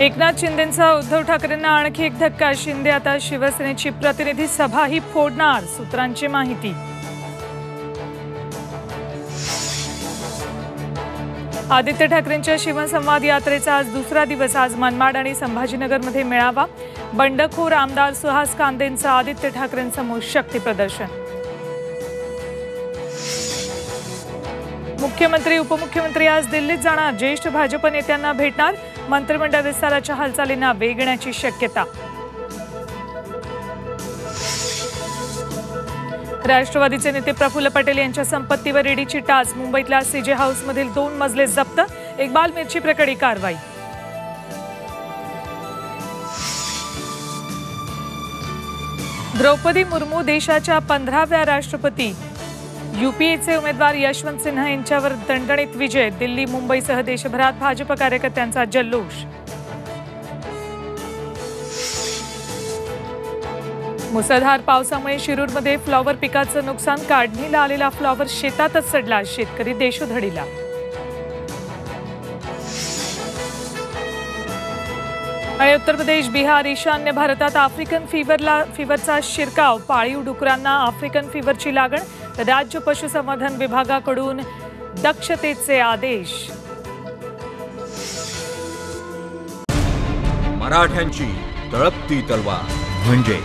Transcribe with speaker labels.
Speaker 1: एकनाथ शिंदेंचा उद्धव ठाकरेंना आणखी एक धक्का. शिंदे आता शिवसेनेची प्रतिनिधी सभाही फोडणार सूत्रांची माहिती. आदित्य ठाकरेंच्या शिवसंवाद यात्रेचा आज दुसरा दिवस. आज मनमाड आणि संभाजीनगरमध्ये मेळावा. बंडखोर आमदार सुहास कांदेंचं आदित्य ठाकरेंसमोर प्रदर्शन. मुख्यमंत्री उपमुख्यमंत्री आज दिल्लीत जाणार. ज्येष्ठ भाजप नेत्यांना भेटणार. मंत्रिमंडळ विस्ताराच्या हालचालींना वेग येण्याची शक्यता. राष्ट्रवादीचे नेते प्रफुल्ल पटेल यांच्या संपत्तीवर ईडीची टाच. मुंबईतल्या सीजे हाऊसमधील दोन मजले जप्त. इक्बाल मिरची प्रकरणी कारवाई. द्रौपदी मुर्मू देशाच्या पंधराव्या राष्ट्रपती. युपीएचे उमेदवार यशवंत सिन्हा यांच्यावर दणदणीत विजय दिल्ली मुंबईसह देशभरात भाजप कार्यकर्त्यांचा जल्लोष. मुसळधार पावसामुळे शिरूरमध्ये फ्लॉवर पिकाचं नुकसान काढणीला आलेला फ्लॉवर शेतातच सडला शेतकरी देशोधडीला. आणि उत्तर प्रदेश बिहार ईशान्य भारतात आफ्रिकन फिवरला फिवरचा शिरकाव पाळीव डुकरांना आफ्रिकन फिवरची लागण राज्य पशुसंवर्धन विभागाकडून दक्षतेचे आदेश.
Speaker 2: मराठ्यांची तळपती तलवार म्हणजे